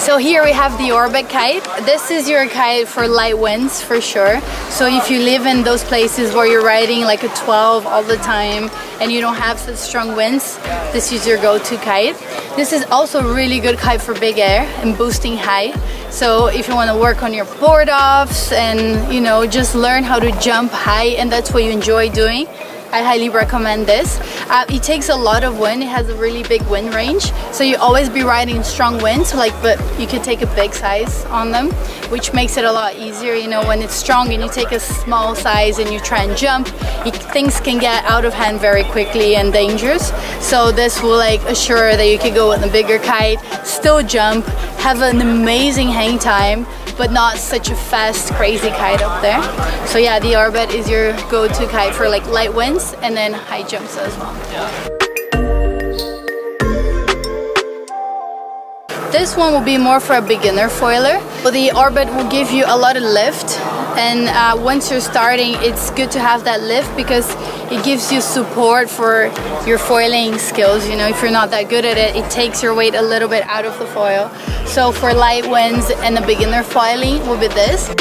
So here we have the Orbit kite. This is your kite for light winds for sure. So if you live in those places where you're riding like a 12 all the time and you don't have such strong winds, this is your go-to kite. This is also a really good kite for big air and boosting high. So if you want to work on your board offs and you know just learn how to jump high and that's what you enjoy doing, I highly recommend this. Uh, it takes a lot of wind. It has a really big wind range. So you always be riding strong winds, like, but you can take a big size on them, which makes it a lot easier. You know, when it's strong and you take a small size and you try and jump, things can get out of hand very quickly and dangerous. So this will like assure that you can go with a bigger kite, still jump, have an amazing hang time, but not such a fast, crazy kite up there. So yeah, the Orbit is your go-to kite for like light winds and then high jumps as well. This one will be more for a beginner foiler. But the Orbit will give you a lot of lift. And uh, once you're starting it's good to have that lift because it gives you support for your foiling skills. You know if you're not that good at it it takes your weight a little bit out of the foil. So for light winds and a beginner foiling will be this